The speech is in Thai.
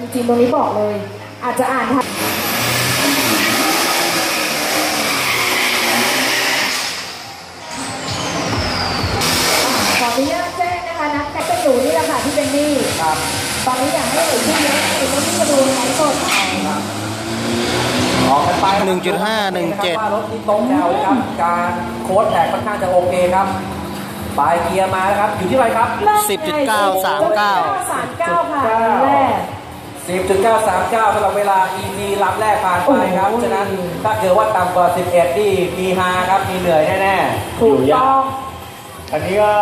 จริงๆตรงนี้บอกเลย อาจจะอ่านทันขออนุญาตแจ้งนะคะนัดแท็กกันอยู่นี่แหละค่ะที่เป็นหนี้ครับตอนนี้อยากให้เอ่ยชื่อเยอะคือต้องที่มาดูไลฟ์สดออกกันไป1.5 17ว่ารถที่ตรงแถวนะครับ การโค้ดแท็กค่อนข้างจะโอเคครับ ปลายเกียร์มาแล้วครับ อยู่ที่ไรครับ10.939สามเก้าค่ะแรก 10.939สำหรับเวลา ET ลำแรกผ่านไปครับโอ้โหฉะนั้นถ้าเกิดว่าต่ำกว่า 11นี่มีฮาครับ มีเหนื่อยแน่ๆ ถูกต้องอันนี้ก็